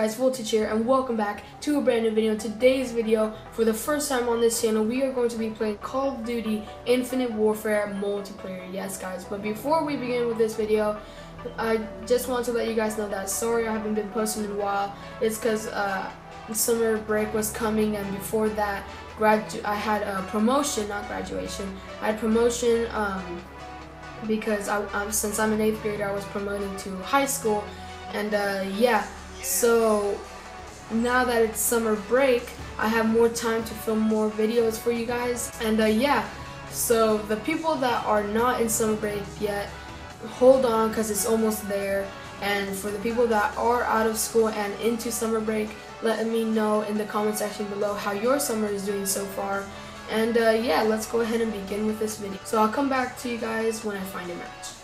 guys, Voltage here and welcome back to a brand new video. Today's video, for the first time on this channel, we are going to be playing Call of Duty Infinite Warfare multiplayer. Yes guys, but before we begin with this video, I just want to let you guys know that sorry I haven't been posting in a while. It's because uh, summer break was coming and before that, gradu I had a promotion, not graduation. I had promotion um, because I, um, since I'm an 8th grader, I was promoting to high school and uh, yeah, so now that it's summer break, I have more time to film more videos for you guys. And uh, yeah, so the people that are not in summer break yet, hold on because it's almost there. And for the people that are out of school and into summer break, let me know in the comment section below how your summer is doing so far. And uh, yeah, let's go ahead and begin with this video. So I'll come back to you guys when I find a match.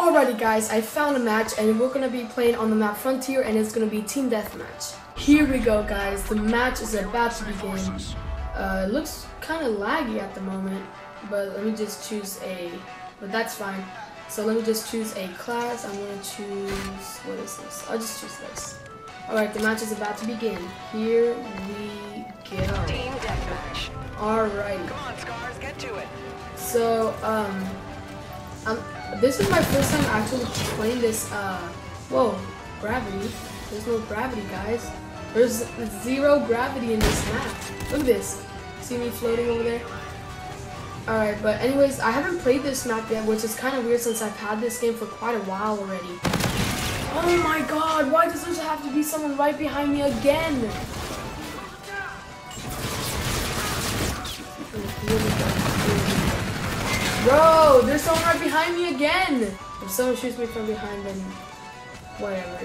Alrighty guys, I found a match and we're going to be playing on the map Frontier and it's going to be Team Deathmatch. Here we go guys, the match is about to begin. Uh, it looks kind of laggy at the moment, but let me just choose a, but that's fine. So let me just choose a class, I'm to choose, what is this? I'll just choose this. Alright, the match is about to begin. Here we go. Team Deathmatch. Alrighty. Come on, Scars, get to it. So, um, this is my first time actually playing this, uh, whoa, gravity. There's no gravity, guys. There's zero gravity in this map. Look at this. See me floating over there? Alright, but anyways, I haven't played this map yet, which is kind of weird since I've had this game for quite a while already. Oh my god, why does there have to be someone right behind me again? Bro, there's someone right behind me again! If someone shoots me from behind, then whatever.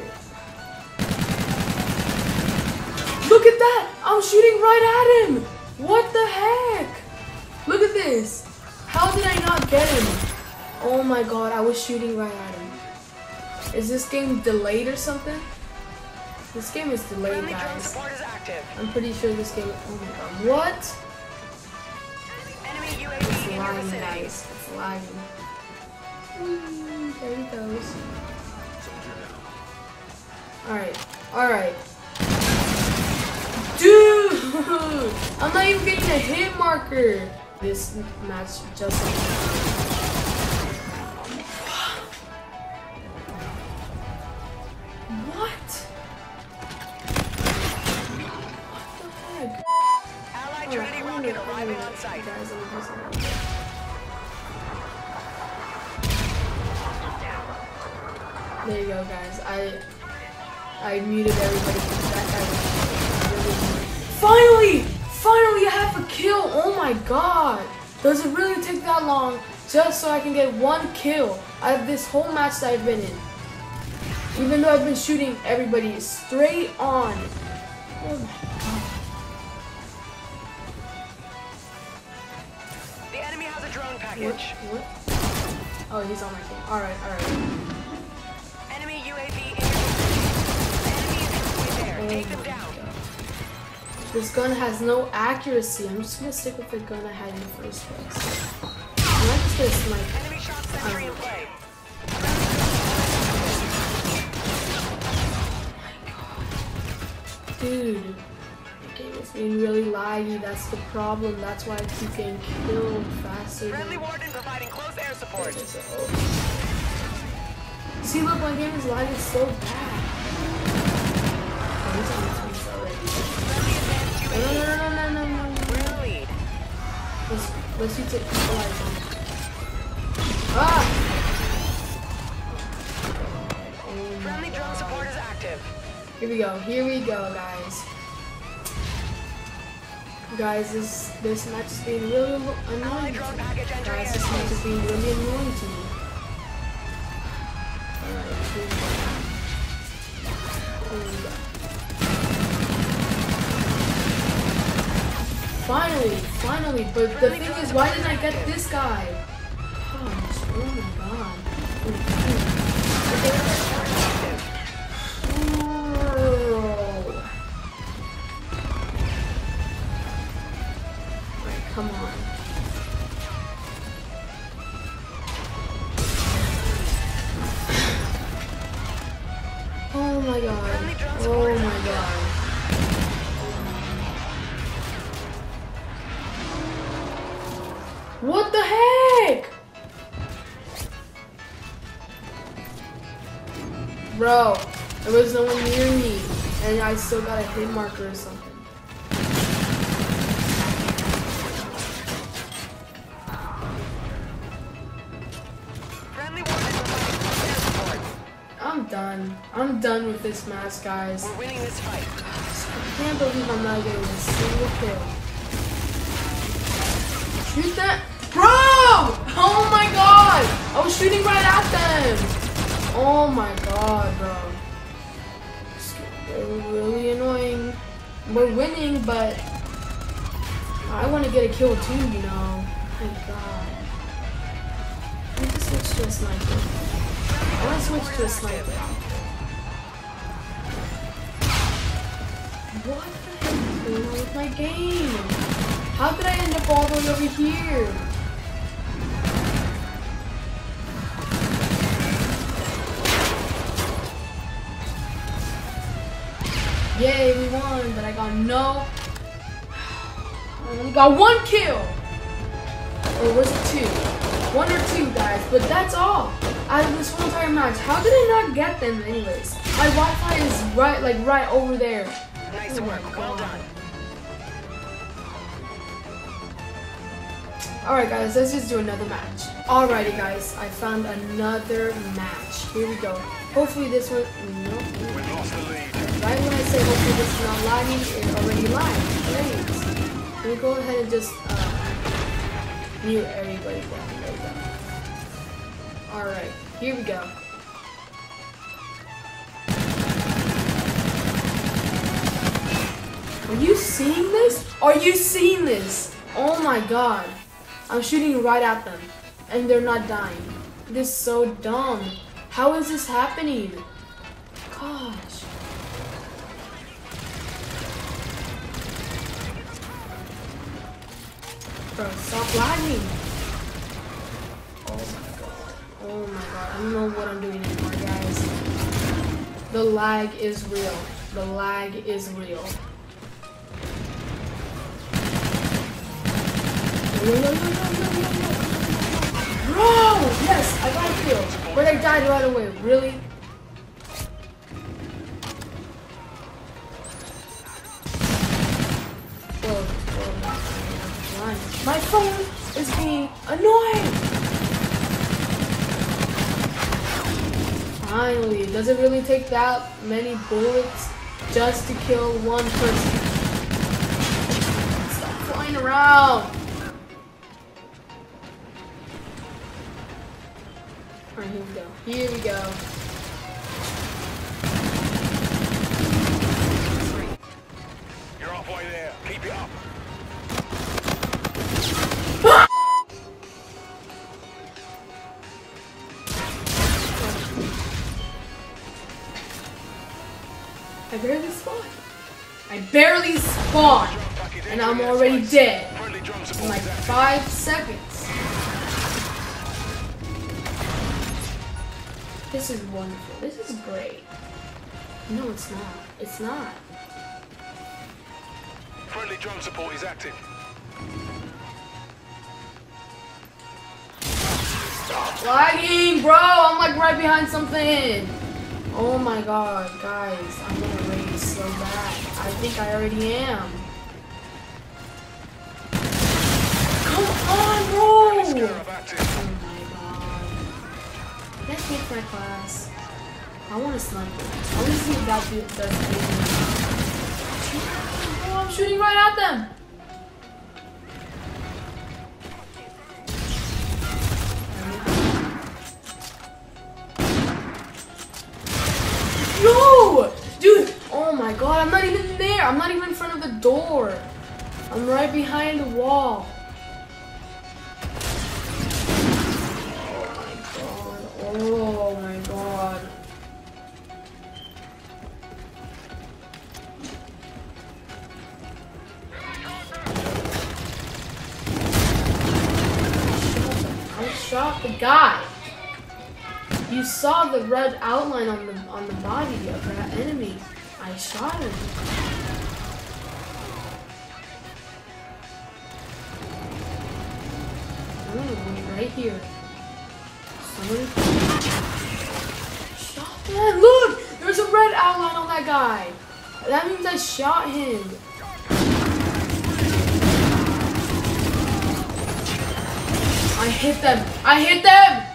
Look at that! I'm shooting right at him! What the heck? Look at this! How did I not get him? Oh my god, I was shooting right at him. Is this game delayed or something? This game is delayed, guys. support is active. I'm pretty sure this game. Oh my god. What? It's lagging, vicinity. It's lagging. Whee, mm, There he goes. Alright. Alright. Dude! I'm not even getting a hit marker. This match just. There you go, guys. I I muted everybody. That guy really Finally! Finally, I have a kill! Oh my god! Does it really take that long just so I can get one kill out of this whole match that I've been in? Even though I've been shooting everybody straight on. Oh my god. The enemy has a drone What? package. What? Oh, he's on my team. Alright, alright. This gun has no accuracy. I'm just gonna stick with the gun I had in the first place. I'm not just gonna. Enemy shock sentry in play. Dude, the game is being really laggy. That's the problem. That's why I keep getting killed faster. Friendly warden providing close air support. See, look, my game is lagging so bad. No, no, no, no, no, no. We're in. Let's, let's use it equalizer. Ah! Friendly drone support is active. Here we go. Here we go, guys. Guys, this this match is being really annoying. Guys, this match is being really annoying to me. Alright, here we go. Here we go. Finally, finally, but the thing is, why didn't I get this guy? Oh my god. Come on. Oh my god. Oh my god. Heck? Bro, there was no one near me, and I still got a hit marker or something. Friendly warden providing support. I'm done. I'm done with this match, guys. We're winning this fight. I can't believe I'm not getting a single kill. Shoot that. Oh my god! I was shooting right at them! Oh my god, bro. They're really annoying. We're winning, but I want to get a kill too, you know. My god. I need to switch to a sniper. I want to switch to a sniper. What the heck is going on with my game? How did I end up all the way over here? Yay, we won, but I got no. I only got one kill! Or was it two? One or two, guys, but that's all. Out of this whole entire match, how did I not get them anyways? My Wi-Fi is right, like right over there. Nice Oh work. Well done. Alright guys, let's just do another match. Alrighty guys, I found another match. Here we go. Hopefully this one, no, right when I say hopefully this is not lagging, it already lagged. Great. Let me go ahead and just uh, mute everybody down. There we go. Alright, here we go. Are you seeing this? Are you seeing this? Oh my god. I'm shooting right at them. And they're not dying. This is so dumb. How is this happening? Bro, stop lagging. Oh my god. Oh my god. I don't know what I'm doing anymore, guys. The lag is real. The lag is real. No, no, no. Bro! Yes, I got a kill. But I died right away. Really? My phone is being annoying! Finally, does it really take that many bullets just to kill one person? Stop flying around! Alright, here we go. Here we go. You're halfway there. Keep it up. I barely spawned. I barely spawned, and I'm already dead in like five seconds. This is wonderful. This is great. No, it's not. It's not. Friendly drone support is active. Lagging, bro! I'm like right behind something. Oh my god, guys, I'm gonna rage so bad. I think I already am. Come on, bro! Oh my god. Let's get my class. I want a sniper. I want to see if that dude does anything. Oh, I'm shooting right at them! Door! I'm right behind the wall. Oh my god. I shot the guy. You saw the red outline on the on the body of that enemy. I shot him. Right here. Somebody shot. Look, there's a red outline on that guy. That means I shot him. I hit them. I hit them.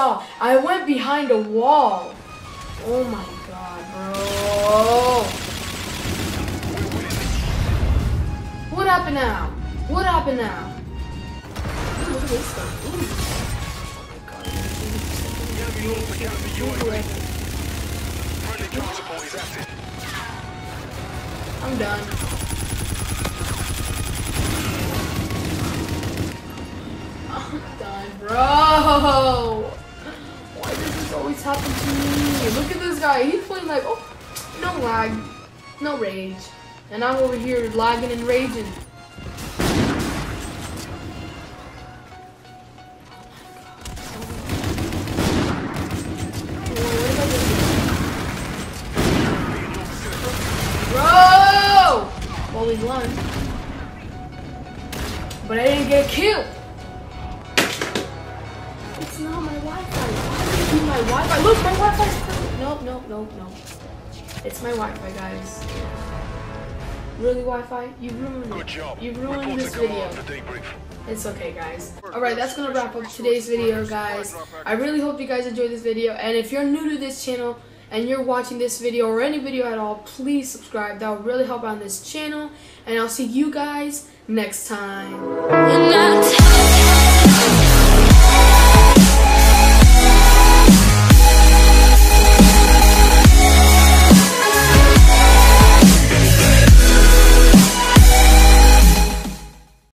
Saw. I went behind a wall. Oh my god, bro. What happened now? What happened now? Look at this. I'm done, bro. Always happen to me? Look at this guy. He's playing like, oh, no lag, no rage. And I'm over here lagging and raging. Bro! Well, we. But I didn't get a kill. It's not my Wi-Fi. Why would it be my Wi-Fi? Look, my Wi-Fi's perfect. Nope, nope, nope, nope. It's my Wi-Fi, guys. Really, Wi-Fi? You ruined it. Job. You ruined Report this video. command for debrief. It's okay, guys. Alright, that's gonna wrap up today's video, guys. I really hope you guys enjoyed this video. And if you're new to this channel and you're watching this video or any video at all, please subscribe. That will really help out on this channel. And I'll see you guys next time. When I